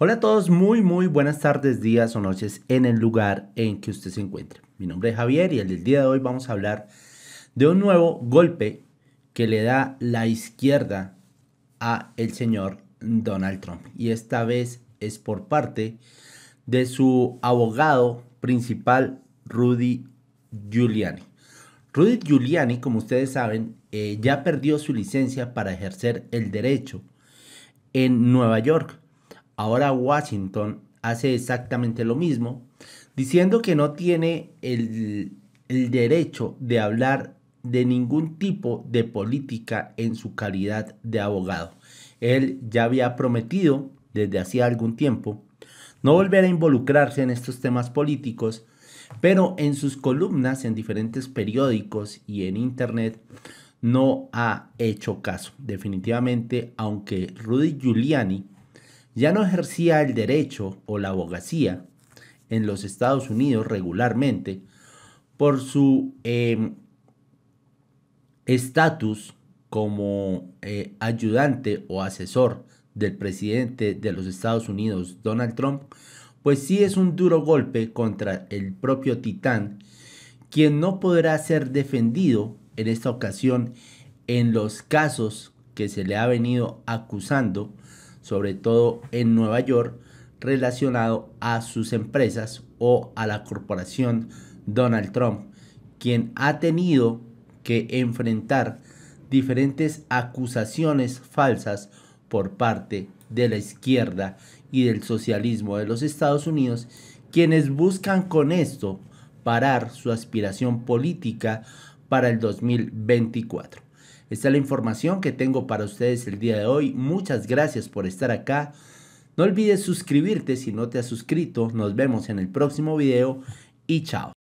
Hola a todos, muy muy buenas tardes, días o noches en el lugar en que usted se encuentre. Mi nombre es Javier y el día de hoy vamos a hablar de un nuevo golpe que le da la izquierda a el señor Donald Trump. Y esta vez es por parte de su abogado principal, Rudy Giuliani. Rudy Giuliani, como ustedes saben, eh, ya perdió su licencia para ejercer el derecho en Nueva York Ahora Washington hace exactamente lo mismo, diciendo que no tiene el, derecho de hablar de ningún tipo de política en su calidad de abogado. Él ya había prometido desde hacía algún tiempo no volver a involucrarse en estos temas políticos, pero en sus columnas en diferentes periódicos y en internet no ha hecho caso. Definitivamente, aunque Rudy Giuliani ya no ejercía el derecho o la abogacía en los Estados Unidos regularmente por su em, estatus como eh, ayudante o asesor del presidente de los Estados Unidos, Donald Trump, pues sí es un duro golpe contra el propio titán, quien no podrá ser defendido en esta ocasión en los casos que se le ha venido acusando sobre todo en Nueva York, relacionado a sus empresas o a la corporación Donald Trump, quien ha tenido que enfrentar diferentes acusaciones falsas por parte de la izquierda y del socialismo de los Estados Unidos, quienes buscan con esto parar su aspiración política para el 2024. Esta es la información que tengo para ustedes el día de hoy. Muchas gracias por estar acá. No olvides suscribirte si no te has suscrito. Nos vemos en el próximo video y chao.